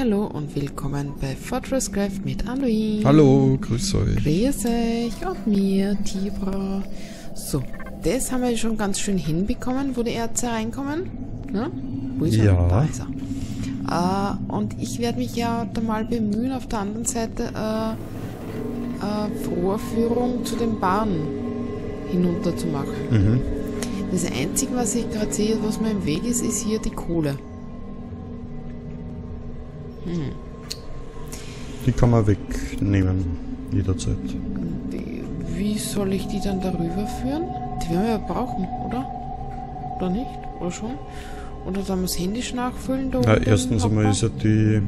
Hallo und willkommen bei Fortress Craft mit Aloin. Hallo, grüß euch. Grüß euch und mir, Tibra. So, das haben wir schon ganz schön hinbekommen, wo die Erze reinkommen. Ne? Wo ist er? Ja. Da ist er. Äh, und ich werde mich ja da mal bemühen, auf der anderen Seite äh, äh, Vorführung zu den Bahnen hinunter zu machen. Mhm. Das Einzige, was ich gerade sehe, was mir im Weg ist, ist hier die Kohle. Hm. Die kann man wegnehmen, jederzeit. Wie, soll ich die dann darüber führen? Die werden wir ja brauchen, oder? Oder nicht? Oder schon? Oder dann muss händisch nachfüllen? Da Ja, erstens einmal ist ja die...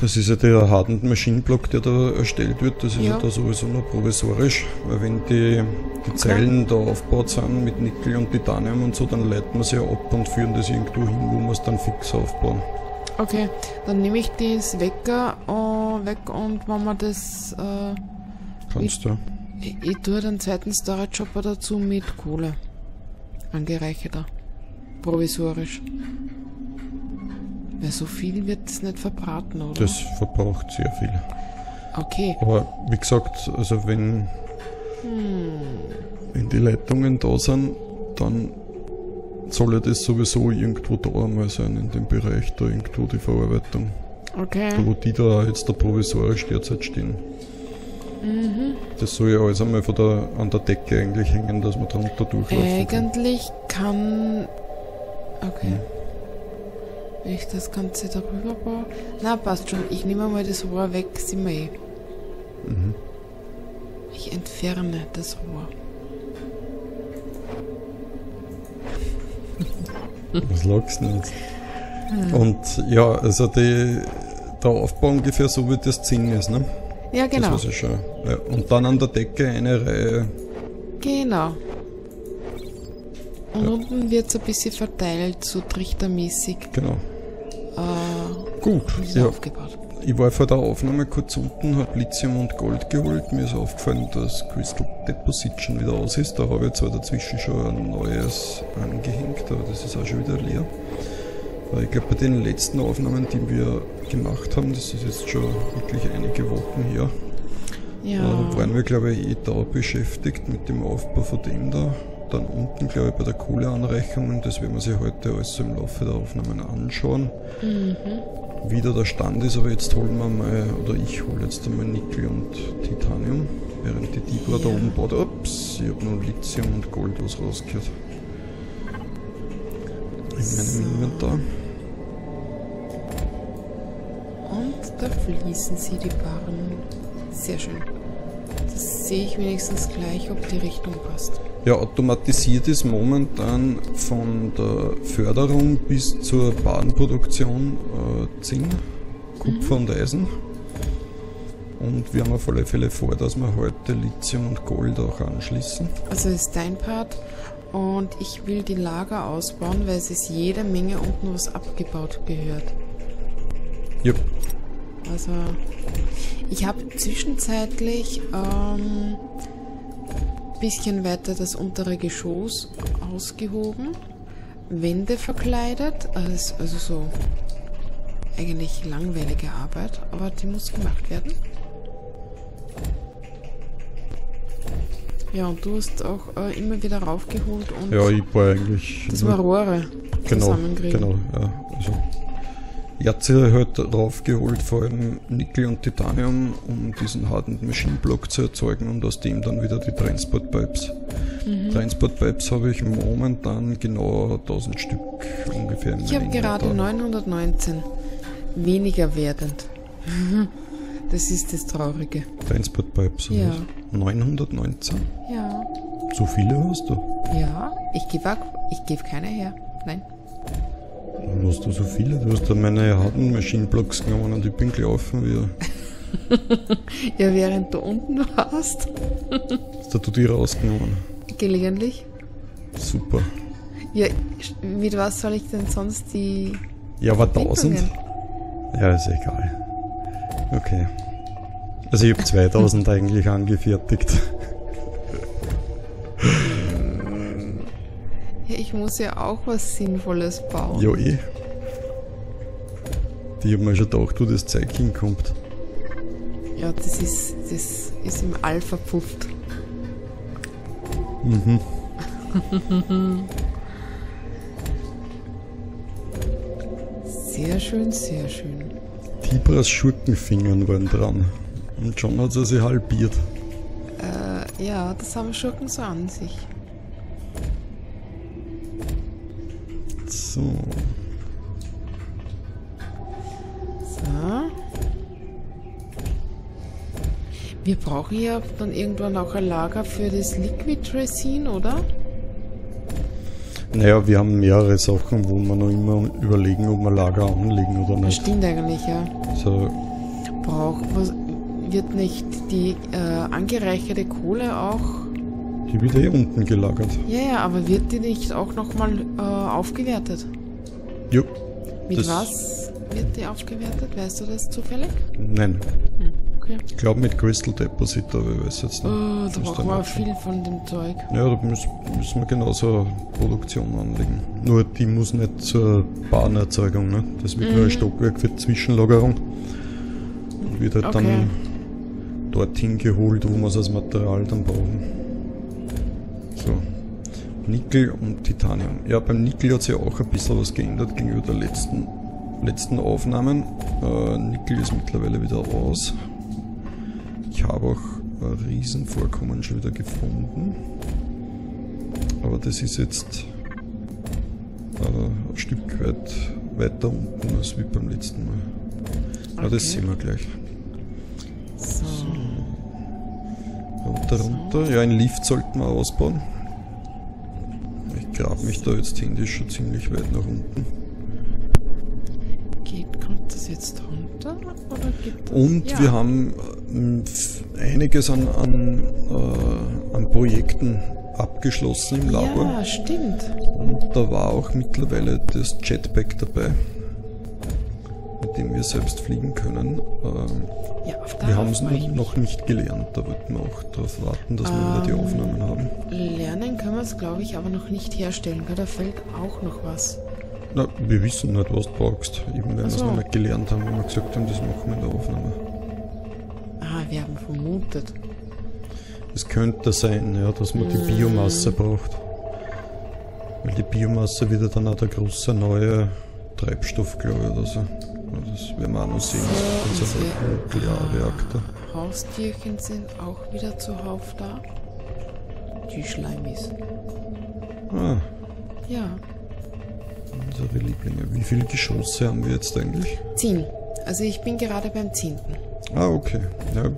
Das ist ja der Hardened Machine Block, der da erstellt wird. Das ist ja, Ja. da sowieso nur provisorisch. Weil wenn die, die Zeilen da aufgebaut sind mit Nickel und Titanium und so, dann leiten wir sie ja ab und führen das irgendwo hin, wo wir es dann fix aufbauen. Okay, dann nehme ich das Wecker äh, weg und wenn wir das... Äh, Kannst du. ich, ich tue den zweiten Storage Shopper dazu mit Kohle. Angereicherter. Provisorisch. Weil so viel wird es nicht verbraten, oder? Das verbraucht sehr viel. Okay. Aber wie gesagt, also wenn, wenn die Leitungen da sind, dann soll ja das sowieso irgendwo da einmal sein, in dem Bereich da irgendwo die Verarbeitung. Okay. Da, wo die da jetzt da provisorisch derzeit stehen. Das soll ja alles einmal von der, an der Decke eigentlich hängen, dass man drunter durchlaufen kann. Eigentlich kann. Okay. Wenn ich das Ganze darüber baue. Na, passt schon. Ich nehme mal das Rohr weg, sind wir eh. Mhm. Ich entferne das Rohr. Was lagst du denn jetzt? Und ja, also die, der Aufbau ungefähr so wie das Zinn ist, ne? Ja, genau. Das weiß ich schon. Ja. Und dann an der Decke eine Reihe. Genau. Und unten wird es ein bisschen verteilt, so trichtermäßig Genau. Äh, Gut, ja. aufgebaut. Ich war vor der Aufnahme kurz unten, habe Lithium und Gold geholt. Mir ist aufgefallen, dass Crystal Deposition wieder aus ist. Da habe ich zwar dazwischen schon ein neues angehängt, aber das ist auch schon wieder leer. Ich glaube, bei den letzten Aufnahmen, die wir gemacht haben, das ist jetzt schon wirklich einige Wochen her, Ja. äh, waren wir, glaube ich, eh da beschäftigt mit dem Aufbau von dem da. Dann unten, glaube ich, bei der Kohleanreichung. Und das werden wir sich heute alles so im Laufe der Aufnahmen anschauen wie da der Stand ist, aber jetzt holen wir mal, oder ich hole jetzt einmal Nickel und Titanium, während die Tibor da Ja. oben baut. Ups, ich habe nur Lithium und Gold was rausgehört. In meinem Inventar. Und da fließen sie die Barren. Sehr schön. Das sehe ich wenigstens gleich, ob die Richtung passt. Ja, automatisiert ist momentan von der Förderung bis zur Bahnproduktion äh, Zinn, Kupfer und Eisen. Und wir haben auf alle Fälle vor, dass wir heute Lithium und Gold auch anschließen. Also ist dein Part. Und ich will die Lager ausbauen, weil es ist jede Menge unten was abgebaut gehört. Ja, Also ich habe zwischenzeitlich ähm, bisschen weiter das untere Geschoss ausgehoben, Wände verkleidet, also, also so eigentlich langweilige Arbeit, aber die muss gemacht werden. Ja, und du hast auch äh, immer wieder raufgeholt und ja ich war eigentlich. das war Rohre genau, zusammenkriegen. genau, ja. Also, Erze halt raufgeholt, vor allem Nickel und Titanium, um diesen harten Machine Block zu erzeugen und aus dem dann wieder die Transport Pipes. Mhm. Transport Pipes habe ich momentan genau 1000 Stück ungefähr. Ich habe gerade Inventar. 919. Weniger werdend. Das ist das Traurige. Transport Pipes. Ja. was? 919. Ja. So viele hast du? Ja, ich gebe ich geb keine her. Nein. Hast du so viele? Du hast da meine harten Machine Blocks genommen und ich bin gelaufen wie. Ja, während du unten warst, Hast du die rausgenommen? gelegentlich. Super. Ja, mit was soll ich denn sonst die Ja, aber 1000? Verbindungen? Ja, ist egal. Okay. Also ich habe 2000 eigentlich angefertigt. Ich muss ja auch was Sinnvolles bauen. Ja, eh. Die haben mir schon gedacht, wo das Zeug hinkommt. Ja, das ist, das ist im All verpufft. Mhm. Sehr schön, sehr schön. Tibras Schurkenfingern waren dran. Und schon hat sie halbiert. Äh, ja, das haben Schurken so an sich. So. So. Wir brauchen ja dann irgendwann auch ein Lager für das Liquid Resin, oder? Naja, wir haben mehrere Sachen, wo wir noch immer überlegen, ob wir Lager anlegen oder Das nicht. stimmt eigentlich, ja. So, Braucht, was, wird nicht die äh, angereicherte Kohle auch... die wird eh unten gelagert. Ja, ja, aber wird die nicht auch nochmal äh, aufgewertet? Jo. Mit Das- was wird die aufgewertet? Weißt du das zufällig? Nein. Okay. Ich glaube mit Crystal Deposit, aber ich weiß jetzt nicht. Oh, da brauchen wir viel von dem Zeug. Ja, da müssen, müssen wir genauso eine Produktion anlegen. Nur die muss nicht zur Bahnerzeugung, ne? Das wird nur ein Stockwerk für Zwischenlagerung. Und wird halt Okay. dann dorthin geholt, wo wir es als Material dann brauchen. So. Nickel und Titanium. Ja, beim Nickel hat sich auch ein bisschen was geändert gegenüber der letzten, letzten Aufnahmen. Äh, Nickel ist mittlerweile wieder aus. Ich habe auch ein Riesenvorkommen schon wieder gefunden. Aber das ist jetzt äh, ein Stück weit weiter unten als wie beim letzten Mal. Aber das Okay. sehen wir gleich. So. Runter, runter. Ja, einen Lift sollten wir ausbauen. Ich grab mich da jetzt händisch schon ziemlich weit nach unten. Geht, kommt das jetzt runter? Oder gibt das? Und ja. wir haben ähm, einiges an, an, äh, an Projekten abgeschlossen im Labor. Ja, stimmt. Und da war auch mittlerweile das Jetpack dabei, mit dem wir selbst fliegen können. Ähm, Ja, auf wir haben es noch nicht gelernt, da wollten wir auch darauf warten, dass wir wieder die Ähm. Aufnahmen haben. Lernen können wir es, glaube ich, aber noch nicht herstellen. gell? Da fällt auch noch was. Na, wir wissen nicht, was du brauchst. Eben wenn wir es noch nicht gelernt haben, wo wir gesagt haben, das machen wir in der Aufnahme. Ah, wir haben vermutet. Es könnte sein, ja, dass man die Biomasse braucht. Weil die Biomasse wieder dann auch der große neue Treibstoff, glaube ich, oder so. Das werden wir auch noch sehen. So, Unser unsere- Nuklearreaktor. Haustierchen sind auch wieder zuhauf da. Die Schleimis. Ah, Ja. unsere Lieblinge. Wie viele Geschosse haben wir jetzt eigentlich? Zehn. Also ich bin gerade beim zehnten. Ah, okay. Ja,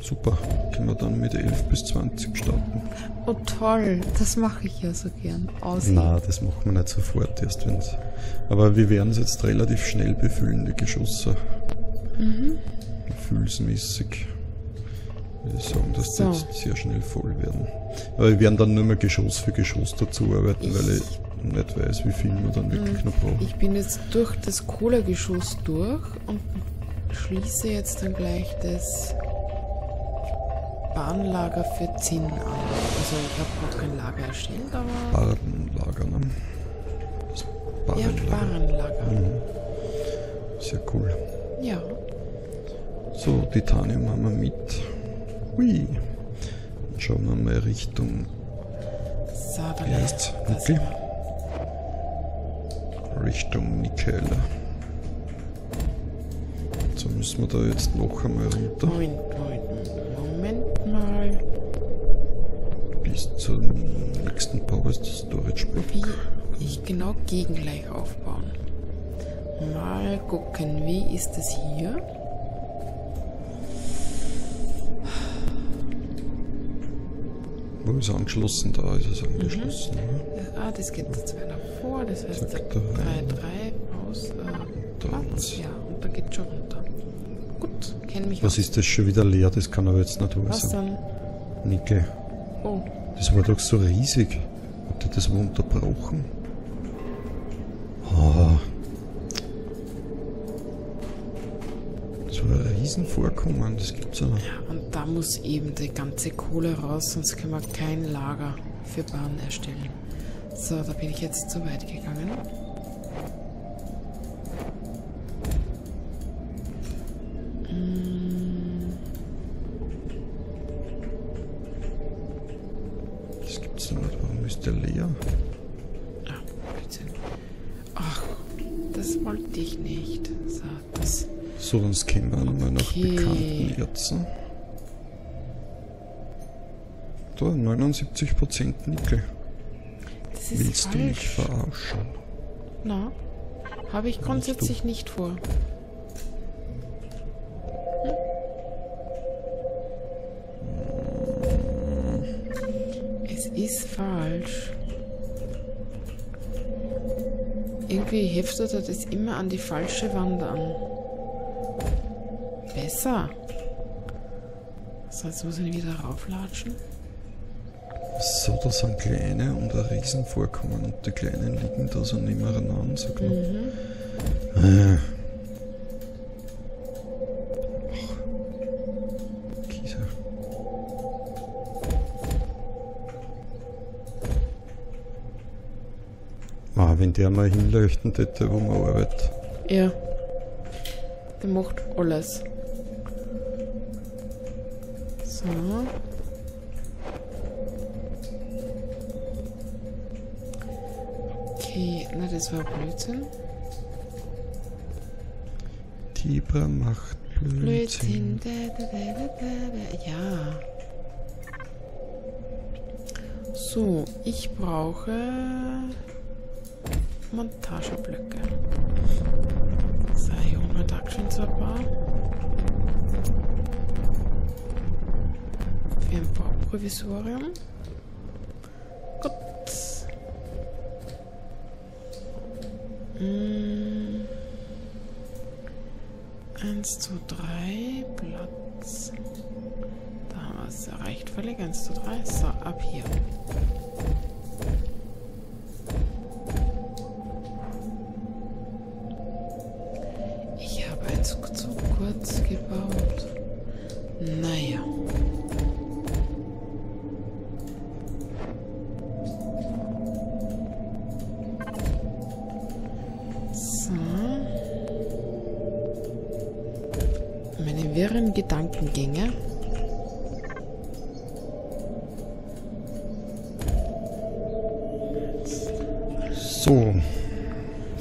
super. Können wir dann mit 11 bis 20 starten? Oh toll, das mache ich ja so gern. Aus. Na, das machen wir nicht sofort erst, wenn's. Aber wir werden es jetzt relativ schnell befüllen, die Geschosse. Gefühlsmäßig. Würde ich sagen, dass die So. jetzt sehr schnell voll werden. Aber wir werden dann nur mehr Geschoss für Geschoss dazu arbeiten, Ich- weil ich nicht weiß, wie viel wir dann wirklich noch brauchen. Ich bin jetzt durch das Kohlegeschoss durch und schließe jetzt dann gleich das Bahnlager für Zinn an. Also ich habe noch kein Lager erstellt, aber Barrenlager, ne? Das ja. Bahnlager. Sehr cool. Ja. So, Titanium haben wir mit. Hui. Dann schauen wir mal Richtung Wie heißt's? das Nickel? Richtung Nickel. So müssen wir da jetzt noch einmal runter Moment, Moment ich genau gegen gleich aufbauen. Mal gucken, wie ist es hier? Wo ist angeschlossen? Da ist es angeschlossen. oder? Ah, das geht jetzt weiter vor, das heißt Sagt er 3, rein. 3 aus äh, Da Platz. was. Ja, und da geht schon runter. Gut, kenne mich Was aus. ist das schon wieder leer? Das kann aber jetzt nicht wahr Was sein. dann? Nickel. Oh, Das war doch so riesig. Habt ihr das wohl unterbrochen? War ein Riesenvorkommen, das gibt's ja ja, und da muss eben die ganze Kohle raus, sonst können wir kein Lager für Bahn erstellen. So, da bin ich jetzt zu weit gegangen. weiß ich nicht, warum ist der leer? Ah, Blödsinn. Ach, das wollte ich nicht. So, das. So, dann scannen wir nochmal nach Okay. Bekannten Erzen. Da, 79% Nickel. Willst du mich falsch. verarschen? Na, habe ich grundsätzlich nicht vor. Hm? Es ist falsch. Irgendwie heftet er das immer an die falsche Wand an. Besser. So, jetzt muss ich wieder rauflatschen. So, da sind kleine und ein Riesen vorkommen und die kleinen liegen da so nebeneinander. So knapp. Mhm. Äh. Ah, wenn der mal hinleuchten hätte, wo man arbeitet. Ja. Der macht alles. So. Okay, na das war Blödsinn. Tibra macht Blödsinn. Blödsinn. Da, da, da. Ja. So, ich brauche Montageblöcke. So, hier holen wir da schon so ein ein Bauprovisorium. Gut. Mm. Eins, zwei, drei, Platz. Da haben wir es erreicht völlig. Eins, zwei, drei. So, ab hier.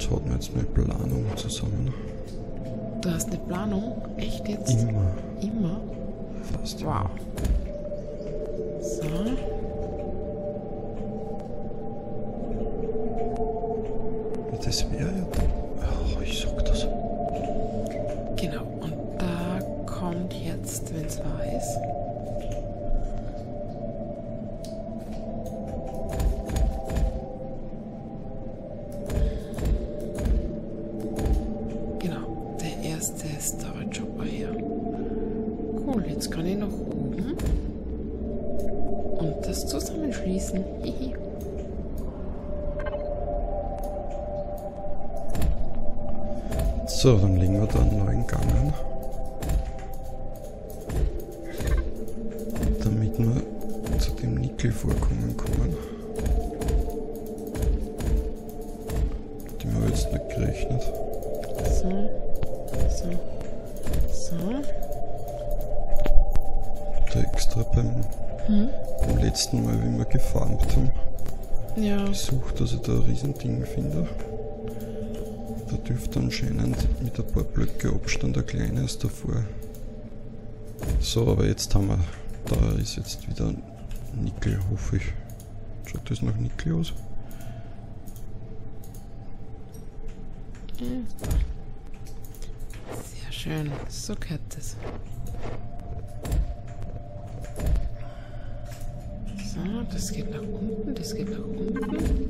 Jetzt halten wir jetzt mal Planung zusammen. Du hast eine Planung? Echt jetzt? Immer. Immer? Fast. Wow. So. Das wäre ja. Ach, ich sag das. So, dann legen wir da einen neuen Gang an. Damit wir zu dem Nickelvorkommen kommen. Mit dem habe ich jetzt nicht gerechnet. So, so, so. Da extra beim, Hm? beim letzten Mal, wie wir gefarmt haben, Ja, gesucht, dass ich da ein Riesending finde. Da dürfte anscheinend mit ein paar Blöcke Abstand ein kleines davor. So, aber jetzt haben wir, da ist jetzt wieder Nickel, hoffe ich. Schaut das nach Nickel aus? sehr schön. So gehört das. So, das geht nach unten, das geht nach unten.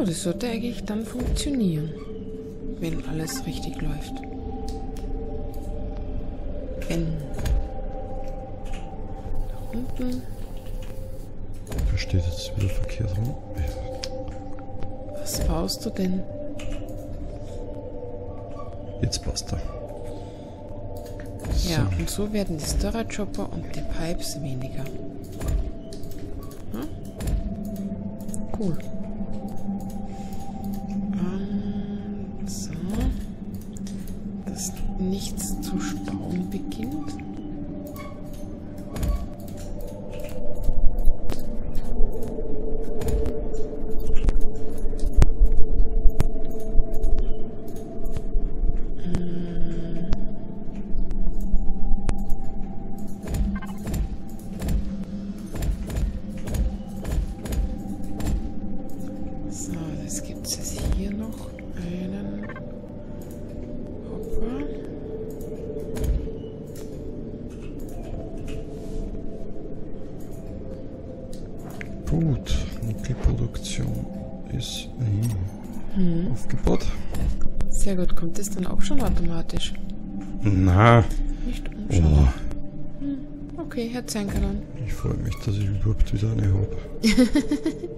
So, das sollte eigentlich dann funktionieren. Wenn alles richtig läuft. Wenn. Da unten. Da steht jetzt wieder verkehrt rum. Was baust du denn? Jetzt passt er. Ja, und so werden die Storage Chopper und die Pipes weniger. Hm? Cool. Hm, aufgebaut. Sehr gut, kommt das dann auch schon automatisch? Na, Nicht umschauen. oh, Okay, hätte sein können. ich freue mich, dass ich überhaupt wieder eine habe.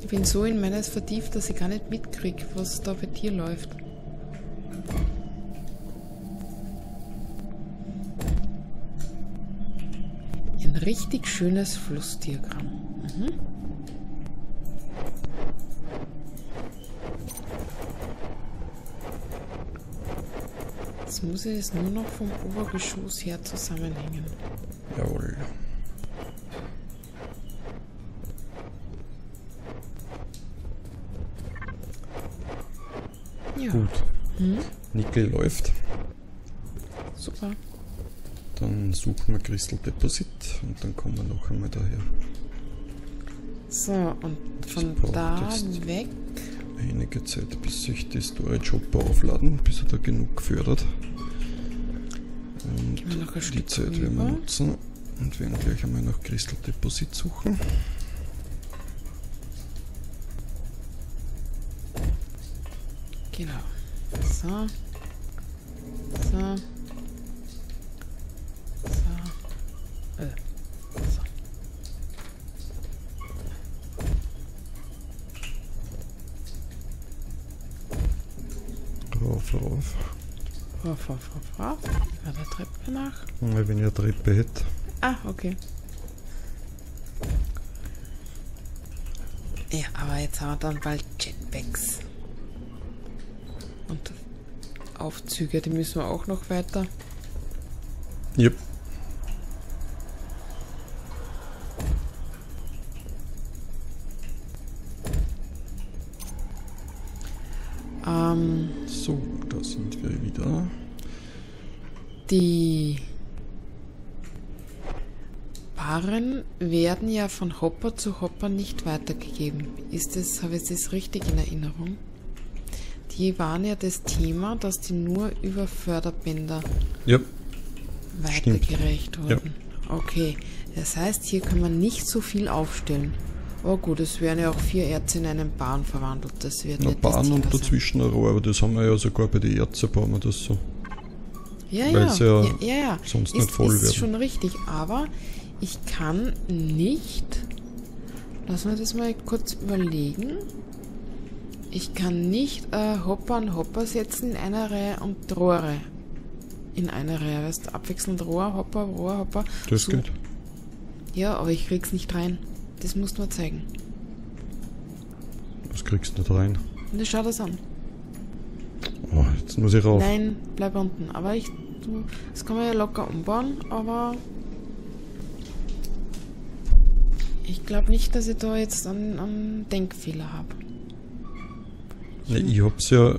Ich bin so in meines vertieft, dass ich gar nicht mitkriege, was da bei dir läuft. Ein richtig schönes Flussdiagramm. Mhm. Jetzt muss ich es nur noch vom Obergeschoss her zusammenhängen. Jawohl. Ja, Gut. Mhm. Nickel läuft. super. Dann suchen wir Crystal Deposit und dann kommen wir noch einmal daher. So, und von da weg. Einige Zeit, bis sich die Storage Hopper aufladen, bis er da genug fördert. Und die Zeit werden wir rüber. nutzen und werden gleich einmal nach Crystal Deposit suchen. Genau. So. So. Äh. So. Rauf, rauf. Rauf. Ja, der Treppe nach. Wenn eine Treppe hätte. Ah, okay. Ja, aber jetzt haben wir dann bald Jetpacks. Und Aufzüge, die müssen wir auch noch weiter. Yep. Ähm, So, da sind wir wieder. Die Barren werden ja von Hopper zu Hopper nicht weitergegeben. Ist das, habe ich das richtig in Erinnerung? Die waren ja das Thema, dass die nur über Förderbänder Yep. weitergereicht wurden. Okay, das heißt, hier kann man nicht so viel aufstellen. Oh gut, es werden ja auch vier Erze in einen Bahn verwandelt. Das wird das Bahn und dazwischen ein Rohr, aber das haben wir ja sogar bei den Ärzten bauen wir das so. Ja, ja, ja ja, ja, sonst ist, nicht voll ist werden. schon richtig, aber ich kann nicht. Lass mal das mal kurz überlegen. Ich kann nicht äh, Hopper an Hopper setzen in einer Reihe und Rohre in einer Reihe. Weißt du, abwechselnd Rohr, Hopper, Rohr, Hopper. Das So- geht. Ja, aber ich krieg's nicht rein. Das musst du mir zeigen. Das kriegst du nicht rein. Und das schau das an. Jetzt muss ich rauf. Nein, bleib unten. Aber ich. Du, das kann man ja locker umbauen, aber. Ich glaube nicht, dass ich da jetzt einen, einen Denkfehler habe. Nee, ich hab's ja,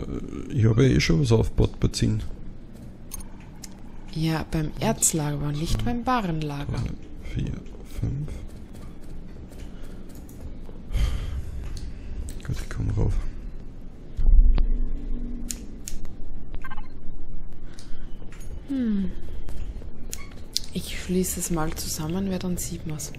ich habe ja eh schon was aufgebaut bei 10. Ja, beim Erzlager, aber nicht beim Barenlager. 4, 5. Gut, ich komm rauf. Hm. Ich schließe es mal zusammen, weil dann sieht man es.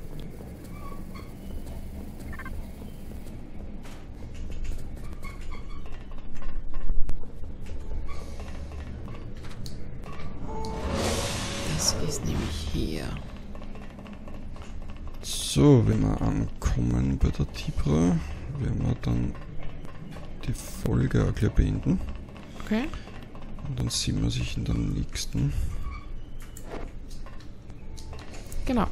Das ist nämlich hier. So, wenn wir ankommen bei der Tibra, werden wir dann die Folge auch gleich beenden. Okay. Und dann sehen wir sich in der nächsten. Genau.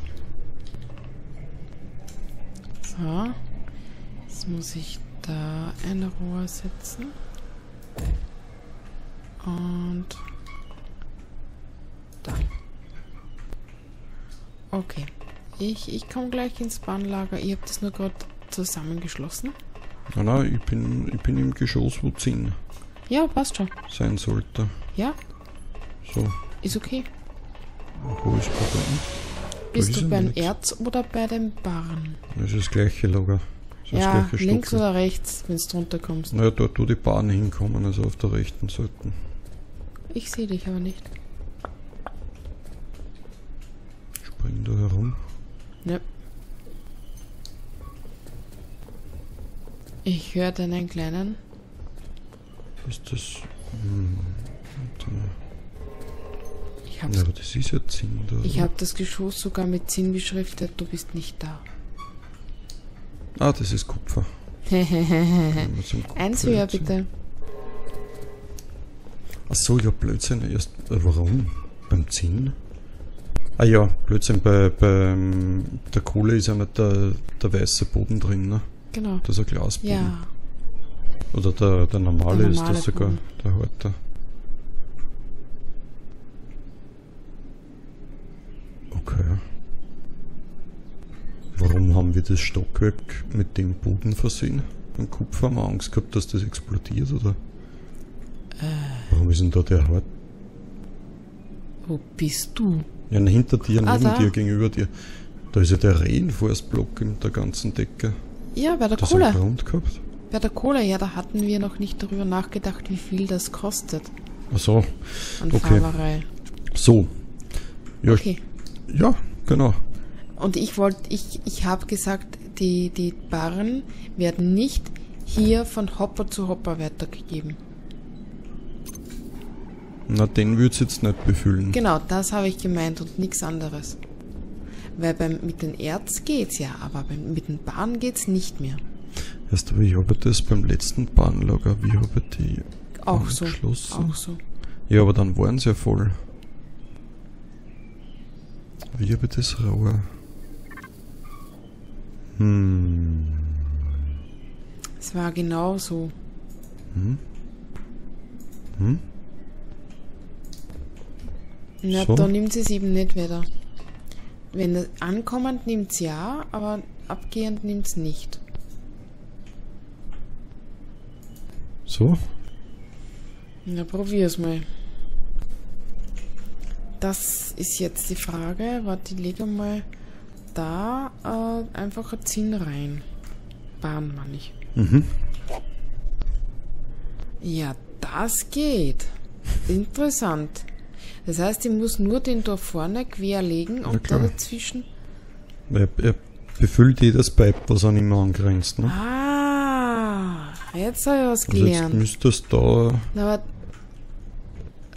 So. Jetzt muss ich da ein Rohr setzen. Und da. Okay. Ich, ich komme gleich ins Bahnlager. Ihr habt das nur gerade zusammengeschlossen. Nein, nein, ich bin, ich bin im Geschoss, wo 10 Ja, passt schon. sein sollte. Ja, So, ist okay. wo ist Problem? Bist ist du beim nix. Erz oder bei dem Barren? Das ist das gleiche Lager. Das Ja, das links oder rechts, wenn du drunter kommst. Naja, dort wo die Bahnen hinkommen, also auf der rechten Seite. Ich sehe dich aber nicht. Spring da herum. Ne. Ich höre deinen kleinen. Ist das. Hm. Ich Ja, hab's aber das ist ja 10 da. Ich habe das Geschoss sogar mit Zinn beschriftet, du bist nicht da. Ah, das ist Kupfer. Kupfer Eins höher bitte. Ach so, ja, Blödsinn. Erst, äh, warum? Beim Zinn? Ah ja, Blödsinn, bei, bei der Kohle ist ja nicht der, der weiße Boden drin, ne? Genau. Das ist ein Glasboden. Ja, Oder der, der normale Der ist normale das sogar, Boden. der harte. Okay. Warum haben wir das Stockwerk mit dem Boden versehen? Beim Kupfer haben wir Angst gehabt, dass das explodiert, oder? Warum ist denn da der Hart? wo bist du? Ja, hinter dir, Ah, neben da. dir, gegenüber dir. Da ist ja der Reinforceblock in der ganzen Decke. Ja, bei der Das hat einen Kohle. Grund gehabt. Bei der Kohle, ja, da hatten wir noch nicht darüber nachgedacht, wie viel das kostet Ach so, an Okay. Farberei. so. Ja, Okay. ja genau. Und ich wollte, ich, ich habe gesagt, die, die Barren werden nicht hier von Hopper zu Hopper weitergegeben. Na, den würd's jetzt nicht befüllen. Genau, das habe ich gemeint und nichts anderes. Weil beim, mit den Erz geht's ja, aber beim, mit den Bahnen geht's nicht mehr. Erst aber ich habe das beim letzten Bahnlager, wie habe ich die Auch so. Auch so. Ja, aber dann waren sie ja voll. Wie habe ich das Rohr? Hm. Es war genau so. Hm? Hm? Na, So. da nimmt sie es eben nicht wieder. Wenn es ankommend nimmt es ja, aber abgehend nimmt es nicht. So? Na, probier's mal. Das ist jetzt die Frage. Warte, ich lege mal da äh, einfach ein Zinn rein. Bahn, meine ich. Mhm. Ja, das geht. Interessant. Das heißt, ich muss nur den da vorne querlegen und klar. da dazwischen. Er, er befüllt jedes Pipe, was an ihm angrenzt. Ne? Ah, jetzt habe ich was Also jetzt gelernt. müsstest da, Na, aber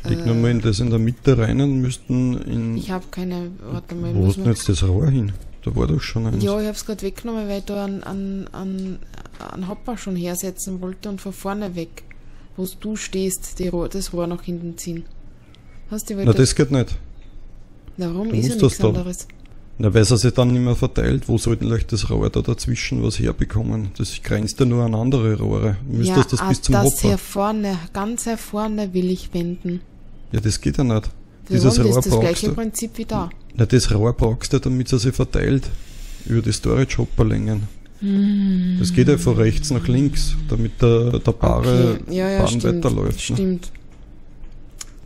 leg nur mal in das in der Mitte rein und müssten in, ich habe keine. Warte mal, wo du denn jetzt das Rohr hin? Da war doch schon eins. Ja, ich habe es gerade weggenommen, weil ich da einen, einen, einen, einen Hopper schon hersetzen wollte und von vorne weg, wo du stehst, die Rohr, das Rohr nach hinten ziehen. Hast du Na, das geht nicht. Warum du ist ja nichts das da- anderes? Na, weil es sich dann nicht mehr verteilt, wo sollten euch das Rohr da dazwischen was herbekommen? Das grenzt ja nur an andere Rohre. Du müsstest ja, das bis zum das Hopper. hier vorne, ganz hier vorne will ich wenden. Ja, das geht ja nicht. Warum? Dieses Das Rohr ist das gleiche du. Prinzip wie da. Na, das Rohr brauchst du, damit es sich verteilt. Über die Storage-Hopperlängen. Das geht ja von rechts nach links, damit der, der bare okay. ja, ja, Bahn stimmt, weiterläuft. Ne? Stimmt.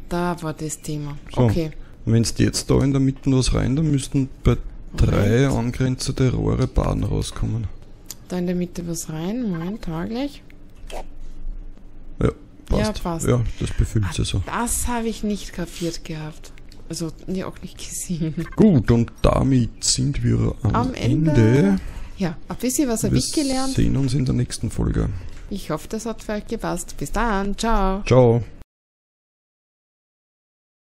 Da war das Thema. So. Okay. Wenn du jetzt da in der Mitte was rein, dann müssten bei drei angrenzende Rohre Bahn rauskommen. Da in der Mitte was rein. Moment, gleich. Ja, passt. Ja, passt. Ja, das befüllt sie so. Das habe ich nicht kapiert gehabt. Also, nee, auch nicht gesehen. Gut, und damit sind wir am, Am Ende. Ende. Ja, ein bisschen was habe Wir ich gelernt. sehen uns in der nächsten Folge. Ich hoffe, das hat für euch gepasst. Bis dann. Ciao. Ciao.